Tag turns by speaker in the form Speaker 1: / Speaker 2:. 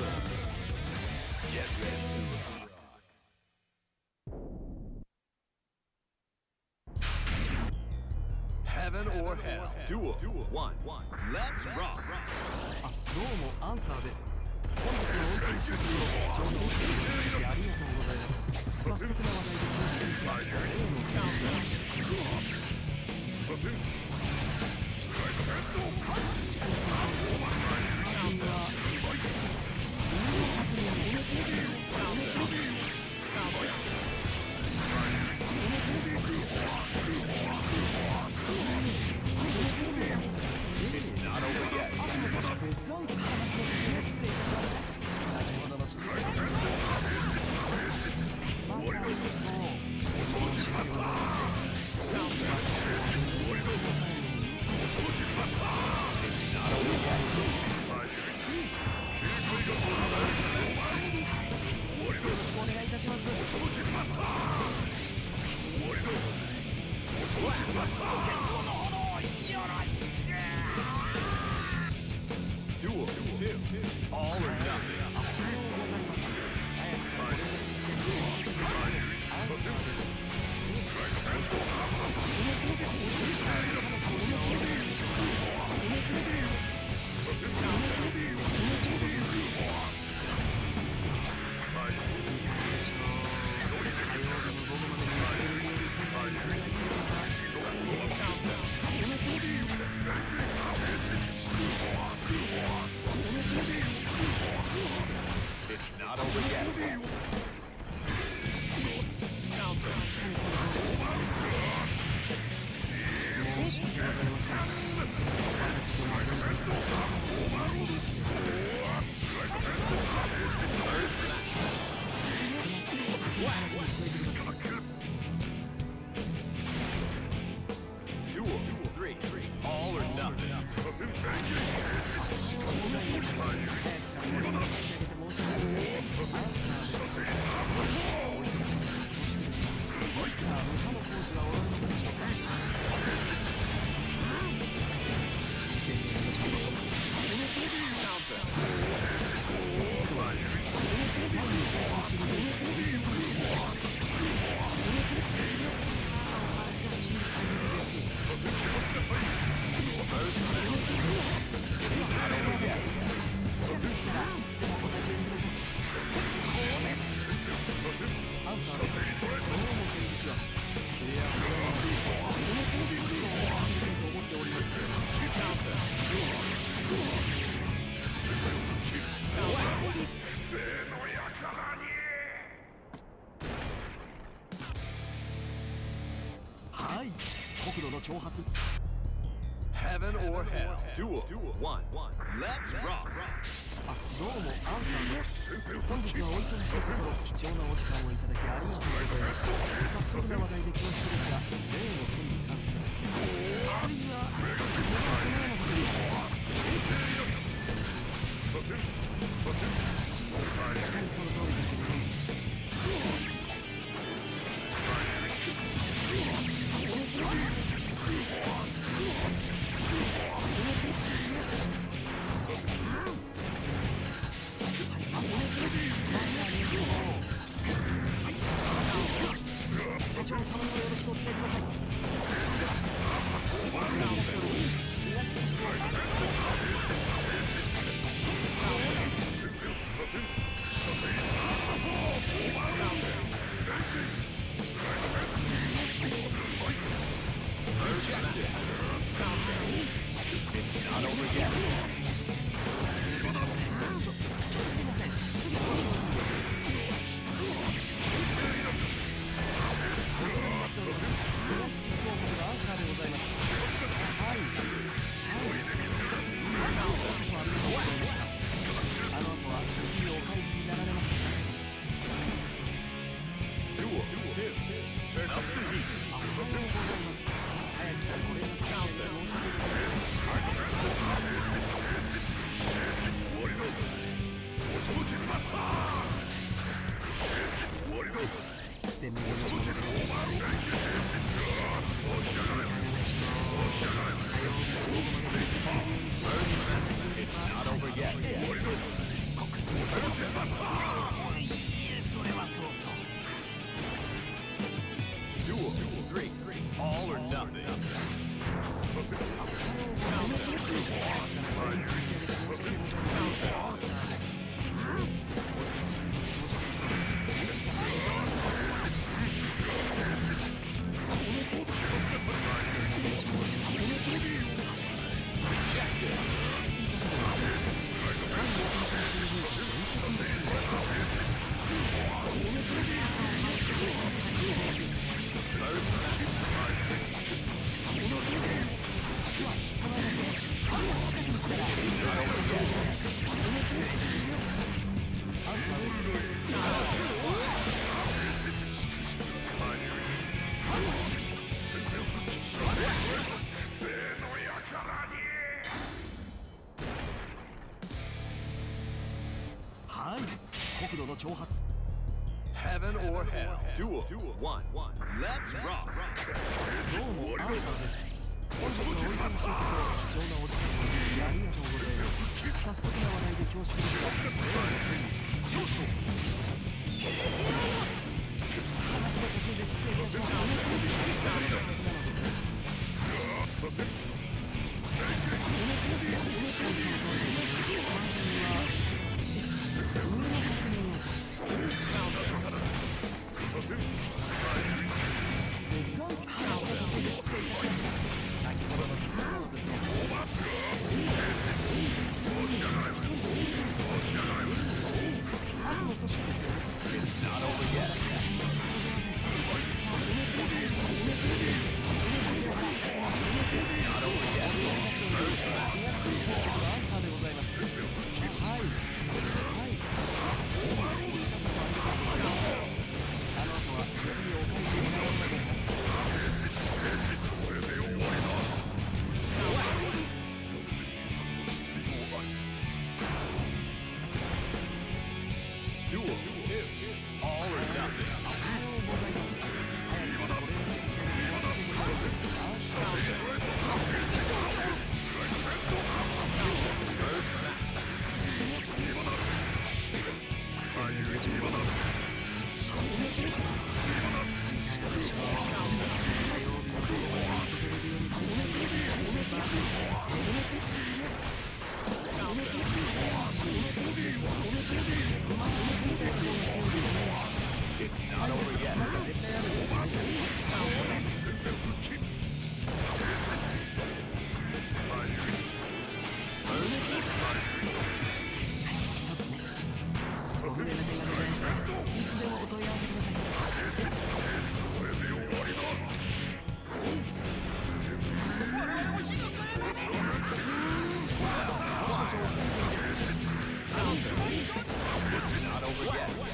Speaker 1: Get ready to rock. Heaven or hell. Duel. One. Let's rock.
Speaker 2: あどうもアンサーです本日のお忙しいところ貴重なお時間ありがとうございます早速な話題で恐縮ですが例のの挑発
Speaker 1: Heaven or hell. Duel. One. Let's rock.
Speaker 2: あどうもアンサーです本日はお忙しいところ貴重なお時間をいただきありがとうございます早速な話題で恐縮ですが例の件に関してはですねあるいはそのようなことにしっかりその通りですよね長様にもよろしくお伝えください。それでは。お世話になっております国土の挑発。
Speaker 1: Heaven or Hell. Duel. Let's Rock.
Speaker 2: どうもアサーです。本日のお忙しいところ貴重なお時間をありがとうございます。早速な話題で恐縮ですが。例のに forget.